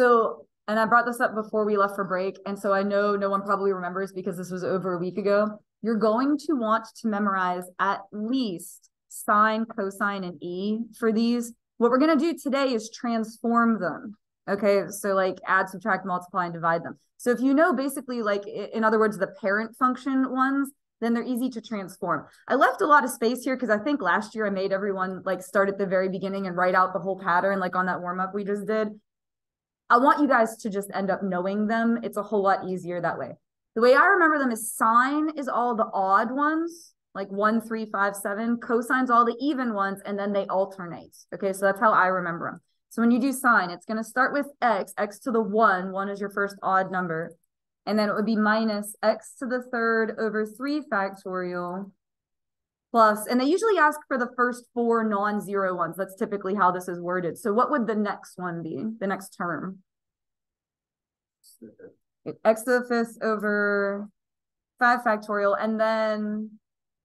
So, and I brought this up before we left for break. And so I know no one probably remembers because this was over a week ago. You're going to want to memorize at least sine, cosine, and e for these. What we're going to do today is transform them. Okay. So, like add, subtract, multiply, and divide them. So, if you know basically, like, in other words, the parent function ones, then they're easy to transform. I left a lot of space here because I think last year I made everyone like start at the very beginning and write out the whole pattern, like on that warm up we just did. I want you guys to just end up knowing them. It's a whole lot easier that way. The way I remember them is sine is all the odd ones, like one, three, five, seven. Cosine's all the even ones, and then they alternate. Okay, so that's how I remember them. So when you do sine, it's going to start with x, x to the one. One is your first odd number. And then it would be minus x to the third over 3 factorial plus, and they usually ask for the first four non-zero ones. That's typically how this is worded. So what would the next one be, the next term? X to the fifth over 5 factorial, and then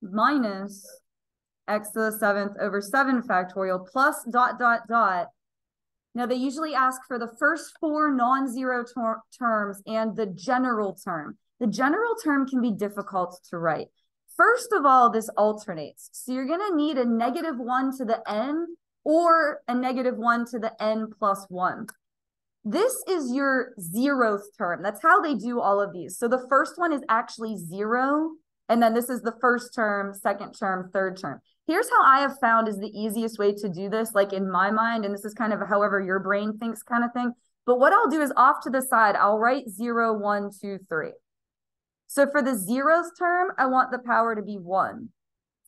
minus x to the seventh over 7 factorial plus dot, dot, dot, now, they usually ask for the first four non-zero ter terms and the general term. The general term can be difficult to write. First of all, this alternates. So you're going to need a negative 1 to the n or a negative 1 to the n plus 1. This is your zeroth term. That's how they do all of these. So the first one is actually 0, and then this is the first term, second term, third term here's how I have found is the easiest way to do this, like in my mind, and this is kind of however your brain thinks kind of thing. But what I'll do is off to the side, I'll write zero, one, two, three. So for the zeroth term, I want the power to be one.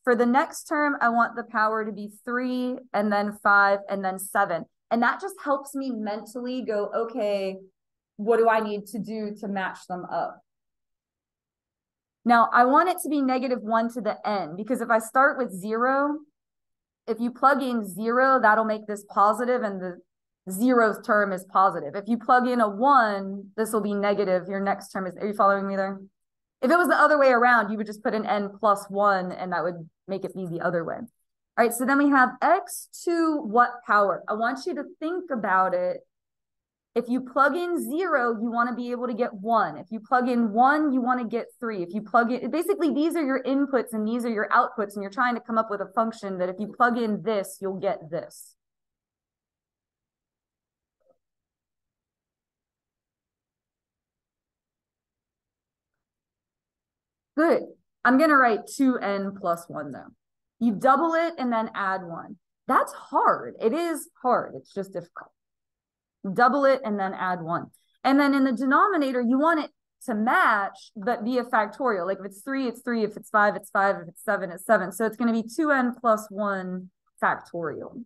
For the next term, I want the power to be three, and then five, and then seven. And that just helps me mentally go, okay, what do I need to do to match them up? Now I want it to be negative one to the n because if I start with zero, if you plug in zero, that'll make this positive and the zeroth term is positive. If you plug in a one, this will be negative. Your next term is, are you following me there? If it was the other way around, you would just put an n plus one and that would make it be the other way. All right, so then we have x to what power? I want you to think about it if you plug in zero, you want to be able to get one. If you plug in one, you want to get three. If you plug in, basically, these are your inputs and these are your outputs, and you're trying to come up with a function that if you plug in this, you'll get this. Good. I'm going to write 2n plus 1, though. You double it and then add 1. That's hard. It is hard. It's just difficult double it and then add one. And then in the denominator, you want it to match, but be a factorial. Like if it's three, it's three. If it's five, it's five. If it's seven, it's seven. So it's going to be 2n plus one factorial.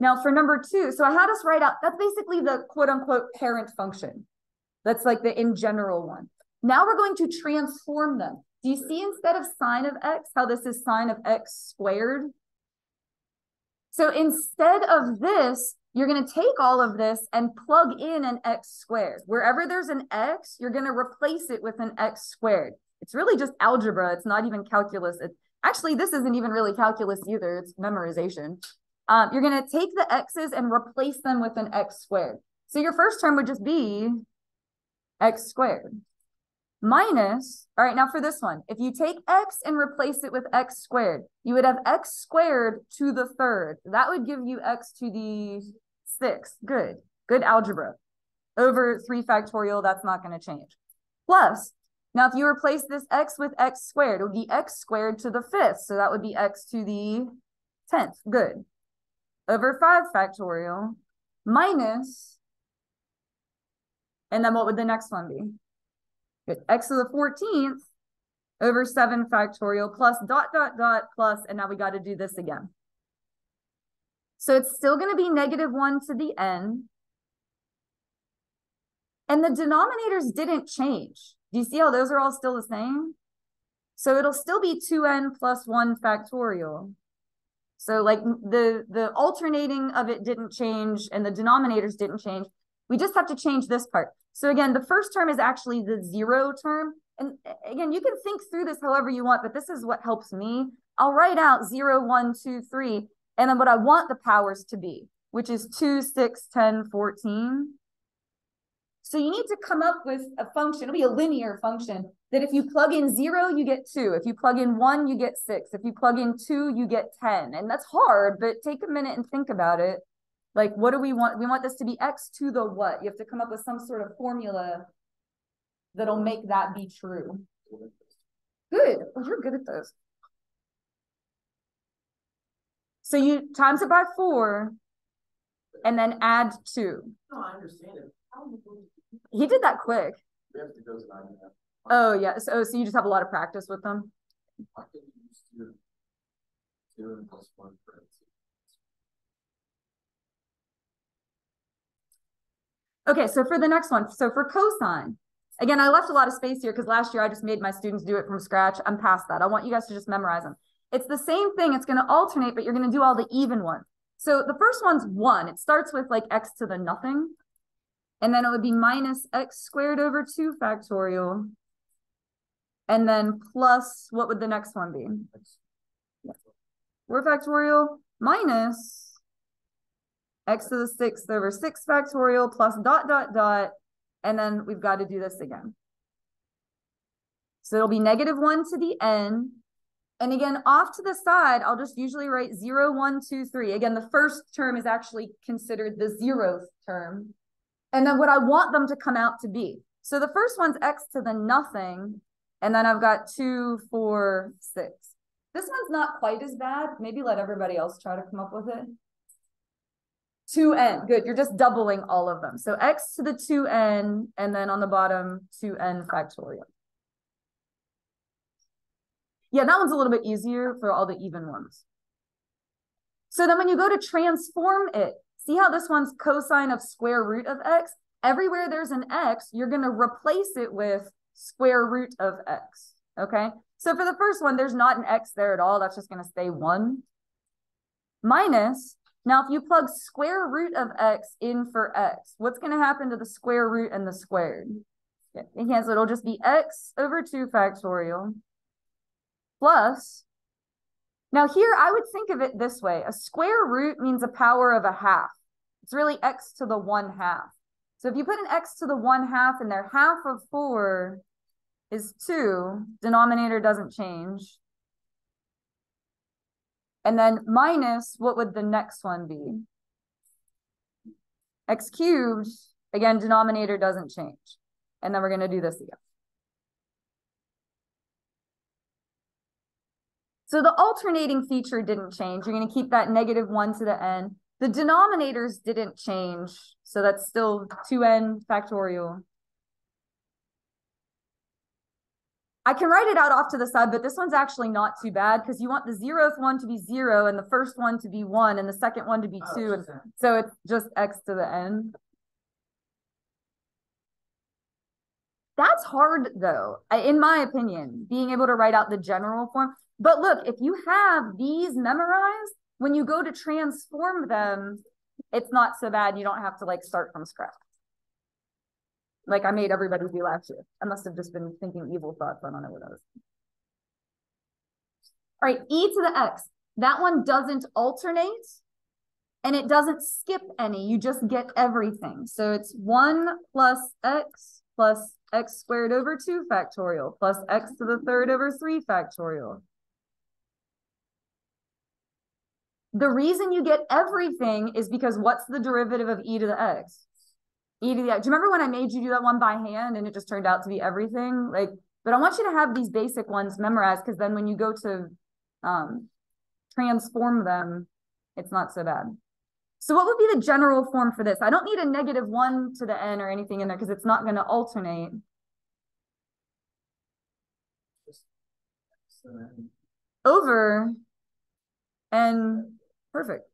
Now for number two, so I had us write out, that's basically the quote unquote parent function. That's like the in general one. Now we're going to transform them. Do you see instead of sine of x, how this is sine of x squared? So instead of this, you're going to take all of this and plug in an x squared. Wherever there's an x, you're going to replace it with an x squared. It's really just algebra. It's not even calculus. It, actually, this isn't even really calculus either. It's memorization. Um, you're going to take the x's and replace them with an x squared. So your first term would just be x squared minus, all right, now for this one, if you take x and replace it with x squared, you would have x squared to the third. That would give you x to the sixth. Good, good algebra. Over 3 factorial, that's not going to change. Plus, now if you replace this x with x squared, it would be x squared to the fifth. So that would be x to the 10th. Good. Over 5 factorial minus, and then what would the next one be? X to the 14th over 7 factorial plus dot, dot, dot, plus, and now we got to do this again. So it's still going to be negative 1 to the n. And the denominators didn't change. Do you see how those are all still the same? So it'll still be 2n plus 1 factorial. So like the, the alternating of it didn't change and the denominators didn't change. We just have to change this part. So again, the first term is actually the zero term. And again, you can think through this however you want, but this is what helps me. I'll write out zero, one, two, three. and then what I want the powers to be, which is 2, 6, 10, 14. So you need to come up with a function, it'll be a linear function, that if you plug in zero, you get two. If you plug in one, you get six. If you plug in two, you get 10. And that's hard, but take a minute and think about it. Like, what do we want? We want this to be x to the what? You have to come up with some sort of formula that'll make that be true. Good. Oh, you're good at those. So you times it by four and then add two. No, I understand it. He did that quick. We have to go to nine and a half. Oh, yeah. So, oh, so you just have a lot of practice with them? I can use two. Two and plus one for it. Okay, so for the next one, so for cosine, again, I left a lot of space here because last year I just made my students do it from scratch. I'm past that. I want you guys to just memorize them. It's the same thing. It's going to alternate, but you're going to do all the even ones. So the first one's one. It starts with like x to the nothing. And then it would be minus x squared over 2 factorial. And then plus, what would the next one be? 4 factorial minus x to the sixth over 6 factorial plus dot, dot, dot. And then we've got to do this again. So it'll be negative 1 to the n. And again, off to the side, I'll just usually write 0, 1, 2, 3. Again, the first term is actually considered the zeroth term and then what I want them to come out to be. So the first one's x to the nothing, and then I've got two, four, six. This one's not quite as bad. Maybe let everybody else try to come up with it. 2n, good. You're just doubling all of them. So x to the 2n, and then on the bottom, 2n factorial. Yeah, that one's a little bit easier for all the even ones. So then when you go to transform it, See how this one's cosine of square root of x? Everywhere there's an x, you're going to replace it with square root of x. Okay? So for the first one, there's not an x there at all. That's just going to stay 1. Minus, now if you plug square root of x in for x, what's going to happen to the square root and the squared? Yeah, cancel. It'll just be x over 2 factorial plus now here, I would think of it this way. A square root means a power of a half. It's really x to the 1 half. So if you put an x to the 1 half in there, half of 4 is 2. Denominator doesn't change. And then minus, what would the next one be? x cubed, again, denominator doesn't change. And then we're going to do this again. So the alternating feature didn't change. You're going to keep that negative 1 to the n. The denominators didn't change. So that's still 2n factorial. I can write it out off to the side, but this one's actually not too bad because you want the zeroth one to be 0 and the first one to be 1 and the second one to be 2. and so it's just x to the n. That's hard though, in my opinion, being able to write out the general form. But look, if you have these memorized, when you go to transform them, it's not so bad. You don't have to like start from scratch. Like I made everybody do last year. I must have just been thinking evil thoughts. I don't know what I was. All right, e to the x. That one doesn't alternate and it doesn't skip any. You just get everything. So it's 1 plus x plus x squared over 2 factorial plus x to the third over 3 factorial The reason you get everything is because what's the derivative of e to the x? To the x. Do you remember when I made you do that one by hand and it just turned out to be everything? Like, but I want you to have these basic ones memorized because then when you go to um, transform them, it's not so bad. So what would be the general form for this? I don't need a negative one to the n or anything in there because it's not going to alternate. Over and Perfect.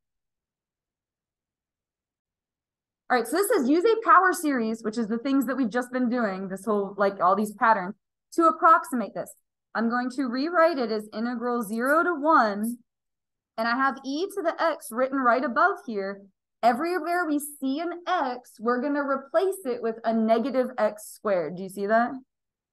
All right, so this is use a power series, which is the things that we've just been doing, this whole, like all these patterns, to approximate this. I'm going to rewrite it as integral 0 to 1, and I have e to the x written right above here. Everywhere we see an x, we're going to replace it with a negative x squared. Do you see that?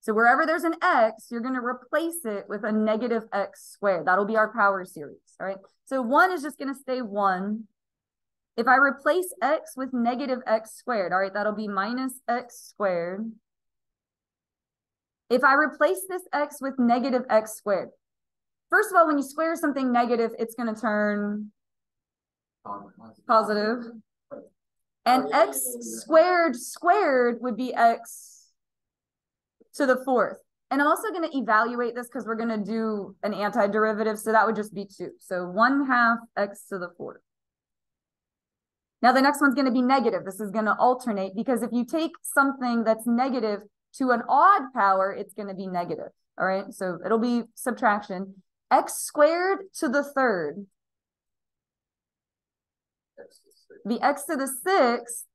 So wherever there's an x, you're going to replace it with a negative x squared. That'll be our power series, all right? So 1 is just going to stay 1. If I replace x with negative x squared, all right, that'll be minus x squared. If I replace this x with negative x squared, first of all, when you square something negative, it's going to turn positive. And x squared squared would be x to the fourth. And I'm also going to evaluate this because we're going to do an antiderivative. So that would just be 2. So 1 half x to the fourth. Now the next one's going to be negative. This is going to alternate because if you take something that's negative to an odd power, it's going to be negative. All right, so it'll be subtraction. x squared to the third. The x to the sixth.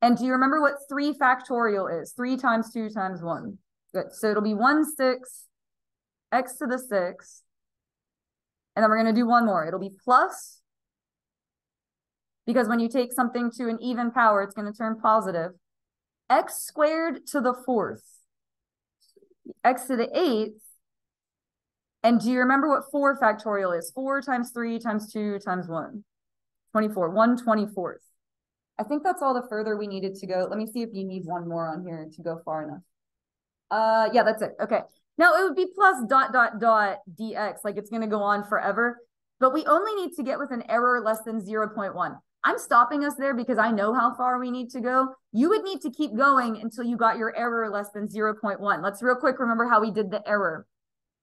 And do you remember what 3 factorial is? 3 times 2 times 1. Good. So it'll be 1 6, x to the sixth. And then we're going to do one more. It'll be plus, because when you take something to an even power, it's going to turn positive x squared to the fourth, x to the eighth. And do you remember what 4 factorial is? 4 times 3 times 2 times 1. 24, 1 24th. I think that's all the further we needed to go. Let me see if you need one more on here to go far enough. Uh, yeah, that's it. Okay. Now it would be plus dot dot dot dx, like it's going to go on forever. But we only need to get with an error less than 0.1. I'm stopping us there because I know how far we need to go. You would need to keep going until you got your error less than 0.1. Let's real quick remember how we did the error.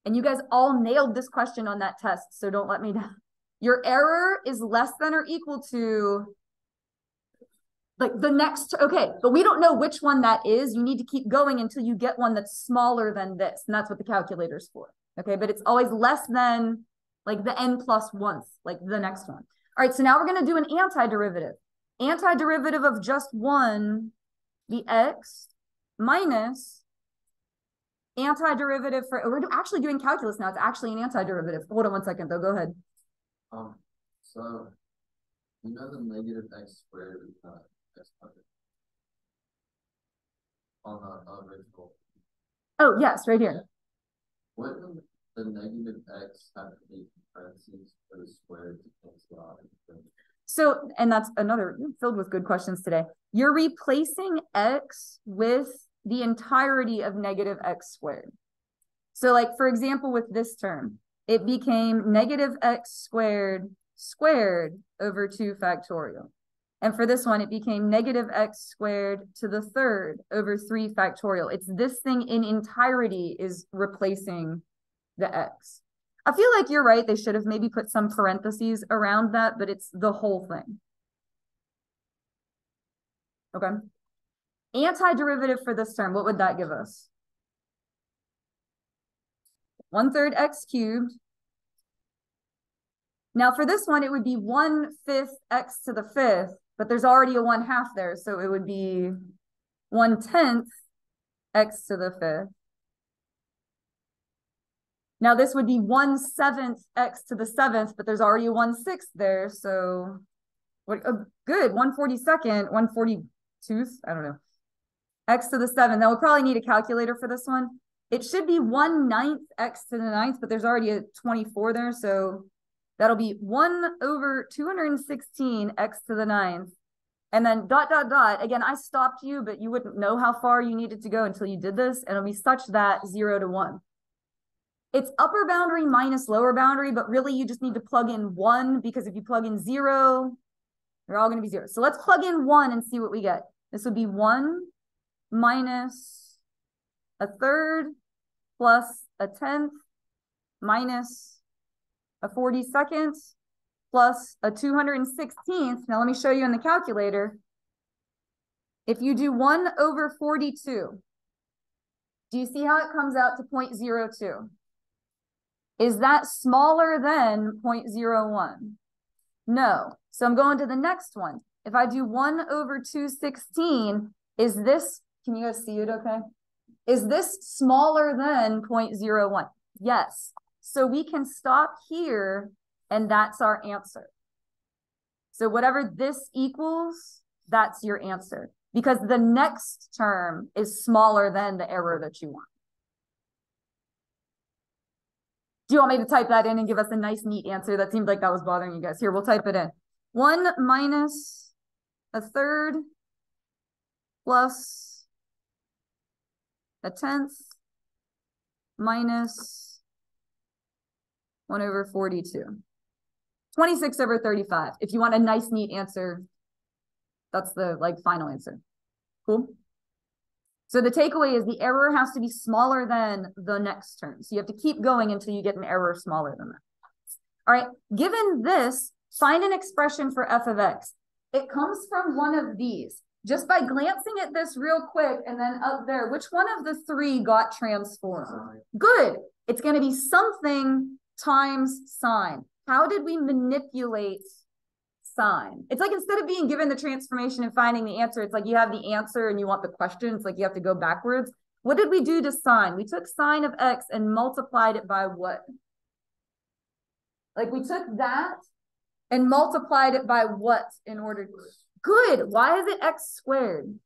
And you guys all nailed this question on that test, so don't let me down. Your error is less than or equal to like the next, okay, but we don't know which one that is. You need to keep going until you get one that's smaller than this. And that's what the calculator's for. Okay, but it's always less than like the n plus once, like the next one. All right, so now we're going to do an antiderivative. Antiderivative of just one, the x minus antiderivative for, we're actually doing calculus now. It's actually an antiderivative. Hold on one second though. Go ahead. Um, so you know the negative x squared is not x on the original. Oh, yes, right here. Wouldn't the negative x have to be So, and that's another filled with good questions today. You're replacing x with the entirety of negative x squared. So like, for example, with this term, it became negative x squared squared over 2 factorial. And for this one, it became negative x squared to the third over 3 factorial. It's this thing in entirety is replacing the x. I feel like you're right. They should have maybe put some parentheses around that, but it's the whole thing. Okay. Antiderivative for this term, what would that give us? One third x cubed. Now for this one, it would be one fifth x to the fifth, but there's already a one half there. So it would be one tenth x to the fifth. Now this would be one seventh x to the seventh, but there's already a one sixth there. So what oh, good, 142nd, 142th, I don't know. X to the seventh. Now we'll probably need a calculator for this one. It should be one ninth x to the ninth, but there's already a 24 there. So that'll be one over 216 x to the ninth. And then dot, dot, dot. Again, I stopped you, but you wouldn't know how far you needed to go until you did this. And it'll be such that zero to one. It's upper boundary minus lower boundary, but really you just need to plug in one because if you plug in zero, they're all going to be zero. So let's plug in one and see what we get. This would be one minus a third plus a tenth minus a 42nd plus a 216th. Now let me show you in the calculator. If you do 1 over 42, do you see how it comes out to 0.02? Is that smaller than 0.01? No. So I'm going to the next one. If I do 1 over 216, is this, can you guys see it okay? Is this smaller than 0.01? Yes. So we can stop here and that's our answer. So whatever this equals, that's your answer because the next term is smaller than the error that you want. Do you want me to type that in and give us a nice, neat answer? That seemed like that was bothering you guys. Here, we'll type it in. 1 minus a third plus a tenth minus 1 over 42. 26 over 35. If you want a nice, neat answer, that's the like final answer. Cool. So the takeaway is the error has to be smaller than the next term. So you have to keep going until you get an error smaller than that. All right, given this, find an expression for f of x. It comes from one of these. Just by glancing at this real quick and then up there, which one of the three got transformed? Good. It's going to be something times sine. How did we manipulate sine? It's like instead of being given the transformation and finding the answer, it's like you have the answer and you want the question. It's like you have to go backwards. What did we do to sine? We took sine of x and multiplied it by what? Like we took that and multiplied it by what in order? Good. Why is it x squared?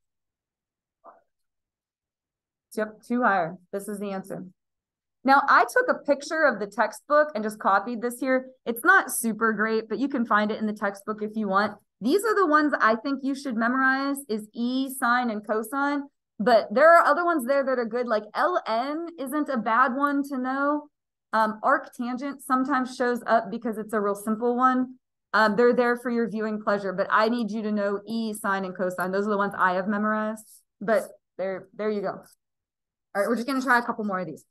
Yep, two higher. This is the answer. Now, I took a picture of the textbook and just copied this here. It's not super great, but you can find it in the textbook if you want. These are the ones I think you should memorize is E, sine, and cosine. But there are other ones there that are good, like LN isn't a bad one to know. Um, arctangent sometimes shows up because it's a real simple one. Um, they're there for your viewing pleasure, but I need you to know E, sine, and cosine. Those are the ones I have memorized. But there, there you go. All right, we're just going to try a couple more of these.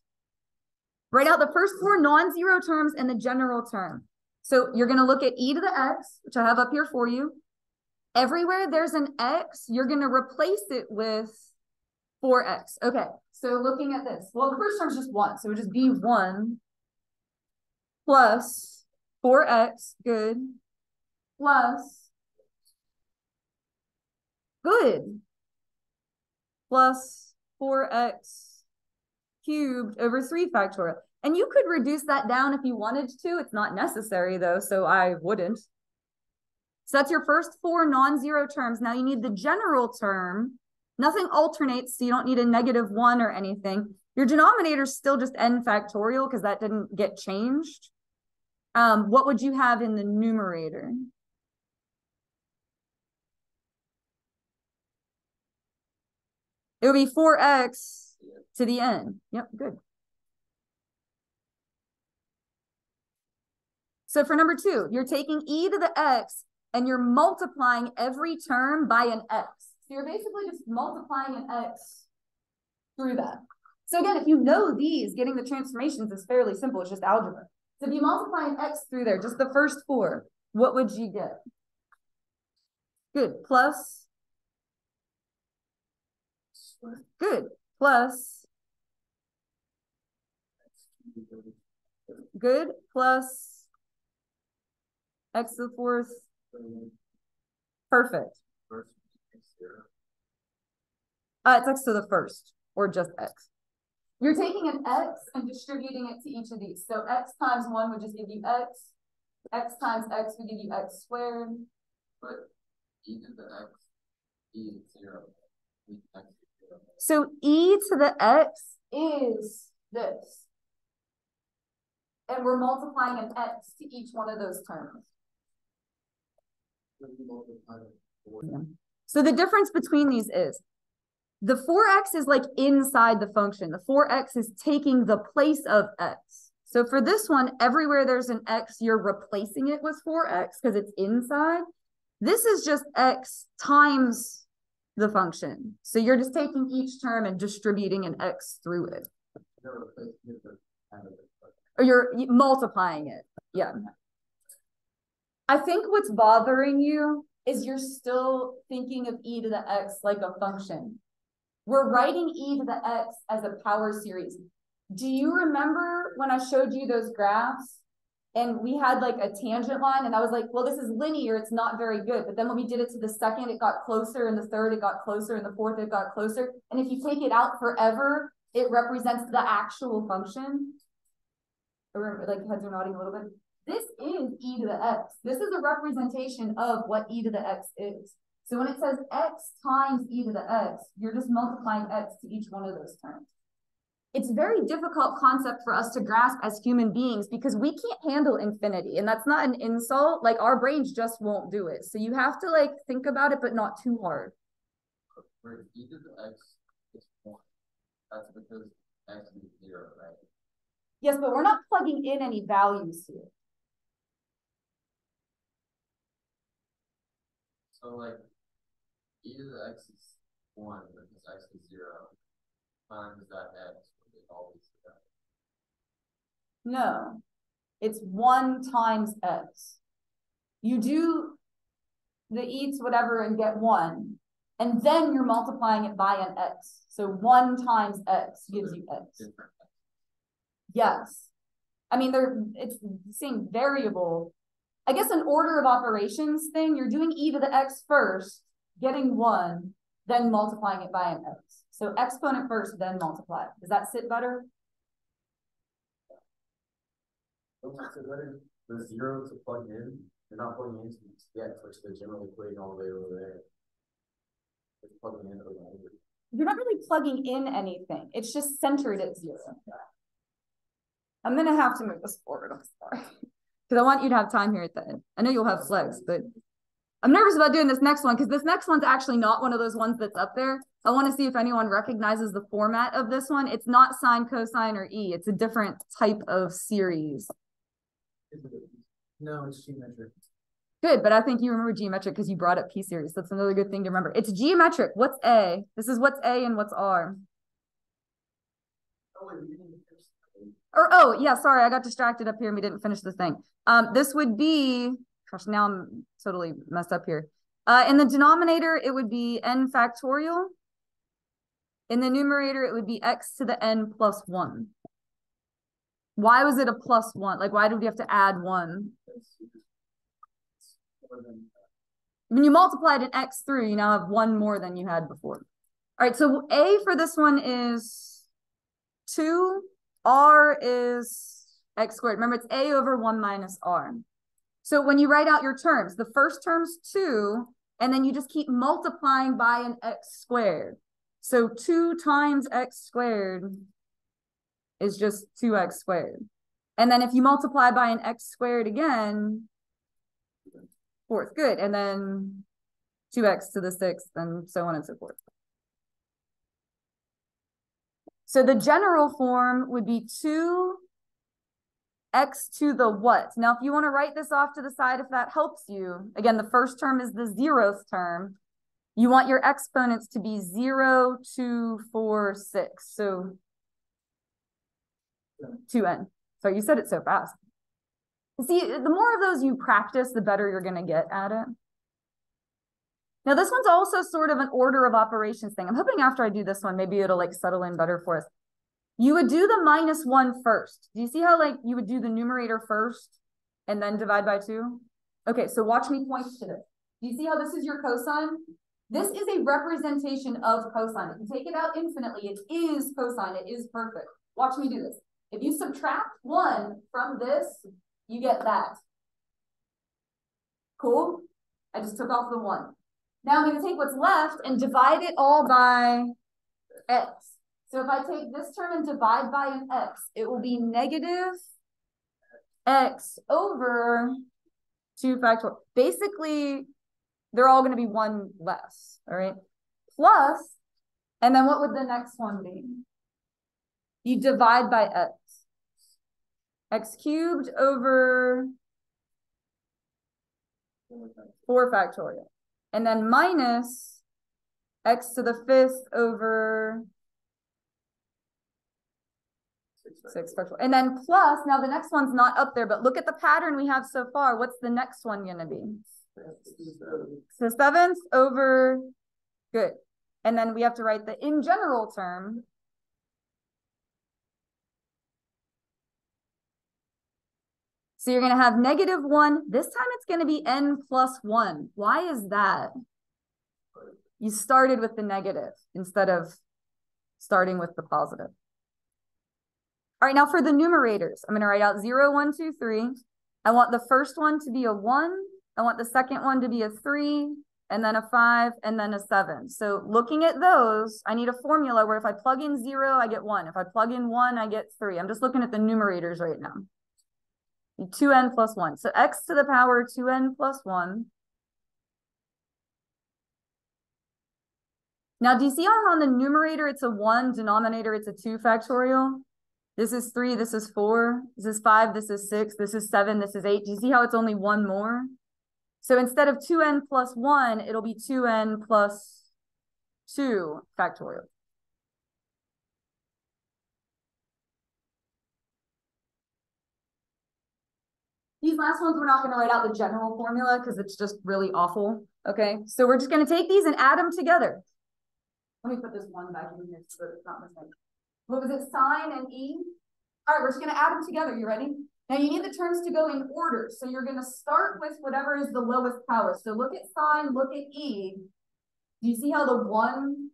Write out the first four non-zero terms and the general term. So you're going to look at e to the x, which I have up here for you. Everywhere there's an x, you're going to replace it with 4x. Okay, so looking at this. Well, the first term is just 1, so it would just be 1 plus 4x, good, plus, good, plus 4x cubed over 3 factorial. And you could reduce that down if you wanted to. It's not necessary though, so I wouldn't. So that's your first four non-zero terms. Now you need the general term. Nothing alternates, so you don't need a negative one or anything. Your denominator is still just n factorial because that didn't get changed. Um, what would you have in the numerator? It would be 4x to the n. Yep, good. So for number two, you're taking e to the x and you're multiplying every term by an x. So you're basically just multiplying an x through that. So again, if you know these, getting the transformations is fairly simple. It's just algebra. So if you multiply an x through there, just the first four, what would you get? Good. Plus. Good. Plus Good plus x to the fourth. Perfect. Uh, it's x to the first or just x. You're taking an x and distributing it to each of these. So x times 1 would just give you x. x times x would give you x squared. But e to the x, e is 0. So e to the x is this and we're multiplying an x to each one of those terms. So the difference between these is the 4x is like inside the function. The 4x is taking the place of x. So for this one, everywhere there's an x, you're replacing it with 4x because it's inside. This is just x times the function. So you're just taking each term and distributing an x through it or you're multiplying it. Yeah. I think what's bothering you is you're still thinking of e to the x like a function. We're writing e to the x as a power series. Do you remember when I showed you those graphs and we had like a tangent line and I was like, well, this is linear. It's not very good. But then when we did it to the second, it got closer and the third, it got closer and the fourth, it got closer. And if you take it out forever, it represents the actual function or like heads are nodding a little bit. This is e to the x. This is a representation of what e to the x is. So when it says x times e to the x, you're just multiplying x to each one of those terms. It's very difficult concept for us to grasp as human beings because we can't handle infinity and that's not an insult. Like our brains just won't do it. So you have to like think about it but not too hard. For e to the x is one, that's because x is zero, right? yes but we're not plugging in any values here. So like, e to the x is one, because x is zero, times that x, always no. It's one times x. You do the e to whatever and get one and then you're multiplying it by an x. So one times x gives you x. Yes. I mean, they're it's the same variable. I guess an order of operations thing, you're doing e to the x first, getting one, then multiplying it by an x. So exponent first, then multiply. Does that sit better? The zero to plug in, you're not plugging into the x, which they're generally putting all the way over there. It's plugging in over. You're not really plugging in anything. It's just centered at zero. I'm gonna have to move this forward. I'm sorry. Because I want you to have time here at the end. I know you'll have flex, but I'm nervous about doing this next one because this next one's actually not one of those ones that's up there. I want to see if anyone recognizes the format of this one. It's not sine, cosine, or e. It's a different type of series. No, it's geometric. Good, but I think you remember geometric because you brought up p series. That's another good thing to remember. It's geometric. What's a? This is what's a and what's r. Oh, wait, we didn't even finish that. Or oh yeah, sorry, I got distracted up here and we didn't finish the thing. Um, this would be gosh, now I'm totally messed up here. Uh, in the denominator, it would be n factorial. In the numerator, it would be x to the n plus one. Why was it a plus one? Like, why did we have to add one? When you multiplied an x through, you now have one more than you had before. All right, so a for this one is two. R is x squared. Remember, it's a over one minus r. So when you write out your terms, the first term's two, and then you just keep multiplying by an x squared. So two times x squared is just two x squared. And then if you multiply by an x squared again, fourth, good. And then two x to the sixth and so on and so forth. So the general form would be two x to the what? Now, if you want to write this off to the side, if that helps you, again, the first term is the zeroth term. You want your exponents to be zero, two, four, six. So 2n. Sorry, you said it so fast. See, the more of those you practice, the better you're going to get at it. Now, this one's also sort of an order of operations thing. I'm hoping after I do this one, maybe it'll like settle in better for us. You would do the minus one first. Do you see how like you would do the numerator first and then divide by two? Okay, so watch me point to this. Do you see how this is your cosine? This is a representation of cosine. If you take it out infinitely, it is cosine. It is perfect. Watch me do this. If you subtract one from this, you get that. Cool? I just took off the one. Now I'm going to take what's left and divide it all by x. So if I take this term and divide by an x, it will be negative x over 2 factorial. Basically, they're all going to be 1 less, all right? Plus, and then what would the next one be? You divide by x. x cubed over 4 factorial. And then minus x to the fifth over six factorial. And then plus, now the next one's not up there, but look at the pattern we have so far. What's the next one gonna be? So seventh over, good. And then we have to write the in general term. So you're gonna have negative one. This time it's gonna be n plus one. Why is that? You started with the negative instead of starting with the positive. All right, now for the numerators, I'm going to write out 0, 1, 2, 3. I want the first one to be a 1. I want the second one to be a 3. and then a five, and then a seven. So looking at those, I need a formula where if I plug in zero, I get one. If I plug in one, I get three. I'm just looking at the numerators right now. 2n plus 1. So x to the power 2n plus 1. Now, do you see how on the numerator it's a 1, denominator it's a 2 factorial? This is 3, this is 4, this is 5, this is 6, this is 7, this is 8. Do you see how it's only one more? So instead of 2n plus 1, it'll be 2n plus 2 factorial. These last ones, we're not going to write out the general formula because it's just really awful. Okay, so we're just going to take these and add them together. Let me put this one back in here so that it's not missing. What was it, sine and e? All right, we're just going to add them together. You ready? Now you need the terms to go in order. So you're going to start with whatever is the lowest power. So look at sine, look at e. Do you see how the one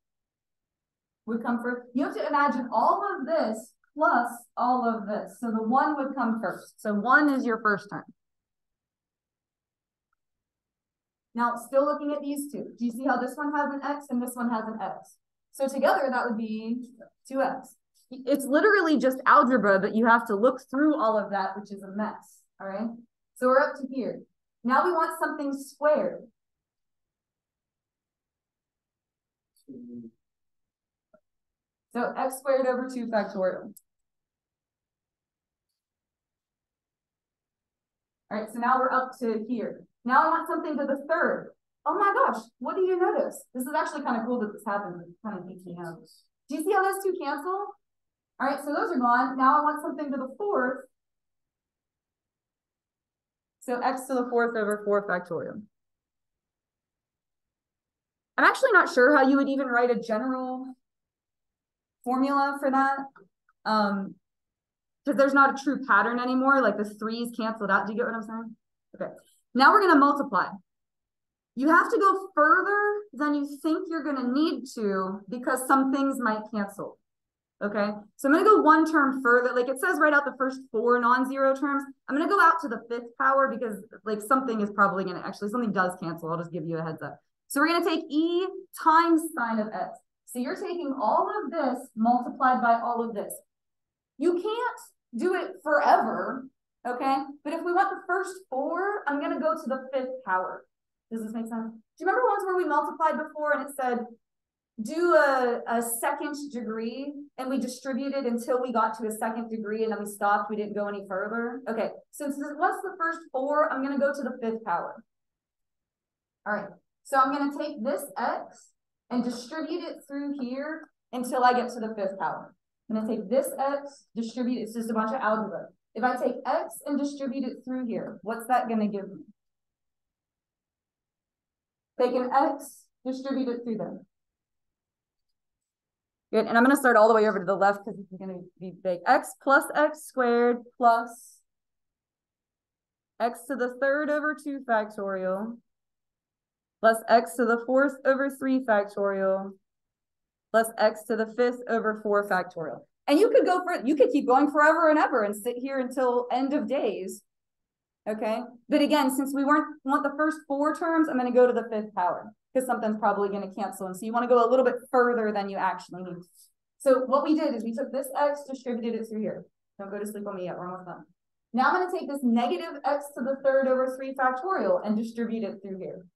would come first? You have to imagine all of this plus all of this. So the one would come first. So one is your first term. Now, still looking at these two. Do you see how this one has an x and this one has an x? So together, that would be 2x. It's literally just algebra, but you have to look through all of that, which is a mess. All right? So we're up to here. Now we want something squared. So x squared over 2 factorial. All right, so now we're up to here. Now I want something to the third. Oh my gosh, what do you notice? This is actually kind of cool that this happened. Kind of me know. Do you see how those two cancel? All right, so those are gone. Now I want something to the fourth. So x to the fourth over 4 factorial. I'm actually not sure how you would even write a general formula for that. Um, because there's not a true pattern anymore. Like the threes canceled out. Do you get what I'm saying? Okay. Now we're going to multiply. You have to go further than you think you're going to need to because some things might cancel. Okay. So I'm going to go one term further. Like it says right out the first four non-zero terms. I'm going to go out to the fifth power because like something is probably going to actually, something does cancel. I'll just give you a heads up. So we're going to take E times sine of x. So you're taking all of this multiplied by all of this. You can't do it forever, okay? But if we want the first four, I'm going to go to the fifth power. Does this make sense? Do you remember ones where we multiplied before and it said, do a, a second degree and we distributed until we got to a second degree and then we stopped, we didn't go any further? Okay, since this, what's the first four? I'm to go to the fifth power. All right, so I'm to take this x and distribute it through here until I get to the fifth power. I'm to take this x, distribute, it's just a bunch of algebra. If I take x and distribute it through here, what's that to give me? Take an x, distribute it through there. Good, and I'm going to start all the way over to the left because it's going to be big. x plus x squared plus x to the third over 2 factorial plus x to the fourth over 3 factorial plus x to the fifth over 4 factorial. And you could go for you could keep going forever and ever and sit here until end of days. Okay. But again, since we weren't want the first four terms, I'm going to go to the fifth power because something's probably going to cancel. And so you want to go a little bit further than you actually need. So what we did is we took this x, distributed it through here. Don't go to sleep on me yet. We're almost done. Now I'm going to take this negative x to the third over 3 factorial and distribute it through here.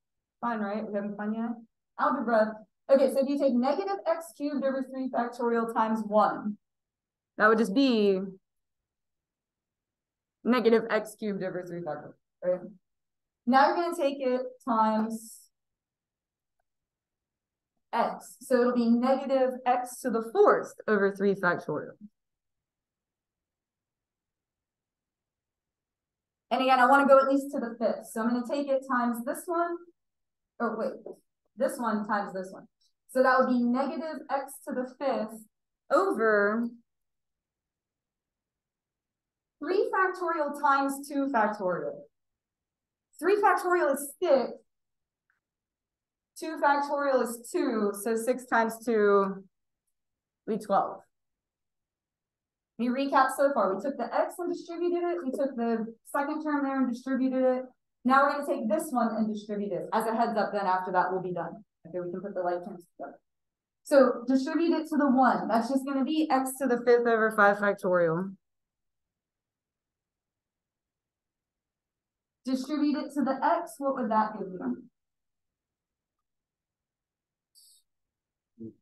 Fine, right? We haven't fun yet? Algebra Okay, so if you take negative x cubed over 3 factorial times 1, that would just be negative x cubed over 3 factorial, right? Now you're going to take it times x. So it'll be negative x to the fourth over 3 factorial. And again, I want to go at least to the fifth. So I'm going to take it times this one. Or wait, this one times this one. So that would be negative x to the fifth over 3 factorial times 2 factorial. 3 factorial is 6. 2 factorial is 2. So 6 times 2 be 12. We recap so far. We took the x and distributed it. We took the second term there and distributed it. Now we're gonna take this one and distribute it. As a heads up, then after that, we'll be done. Okay, we can put the like terms together. So distribute it to the one. That's just gonna be x to the fifth over five factorial. Distribute it to the x, what would that give you?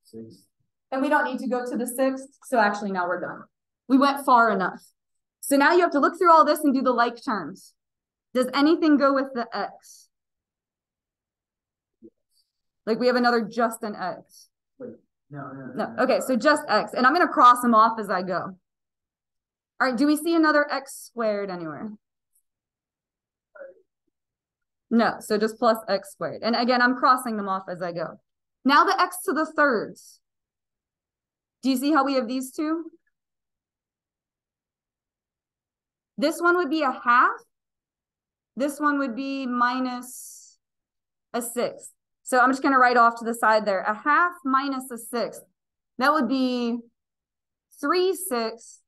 Six. And we don't need to go to the sixth, so actually now we're done. We went far enough. So now you have to look through all this and do the like terms. Does anything go with the x? Like we have another just an x. Wait, No, no, No, okay, so just x. And I'm going to cross them off as I go. All right, do we see another x squared anywhere? No, so just plus x squared. And again, I'm crossing them off as I go. Now the x to the thirds. Do you see how we have these two? This one would be a half. This one would be minus a sixth. So I'm just going to write off to the side there. A half minus a sixth. That would be three sixths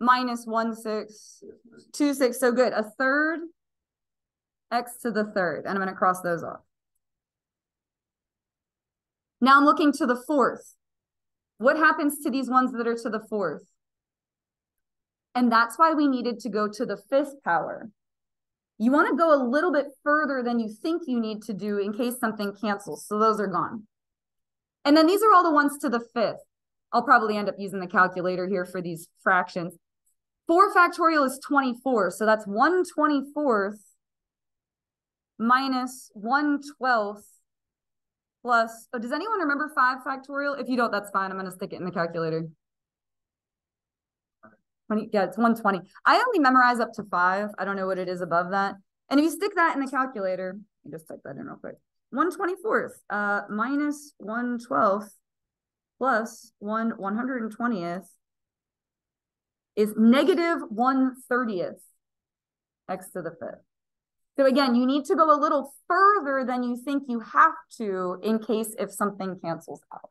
minus one sixth, two sixths. So good. A third x to the third. And I'm going to cross those off. Now I'm looking to the fourth. What happens to these ones that are to the fourth? And that's why we needed to go to the fifth power. You want to go a little bit further than you think you need to do in case something cancels. So those are gone. And then these are all the ones to the fifth. I'll probably end up using the calculator here for these fractions. 4 factorial is 24. So that's 1 24th minus 1 12th plus, oh, does anyone remember 5 factorial? If you don't, that's fine. I'm going to stick it in the calculator. 20, yeah, it's 120. I only memorize up to 5. I don't know what it is above that. And if you stick that in the calculator, just type that in real quick. 124th uh, minus 112th plus 1 120th is negative 130th x to the fifth. So again, you need to go a little further than you think you have to in case if something cancels out.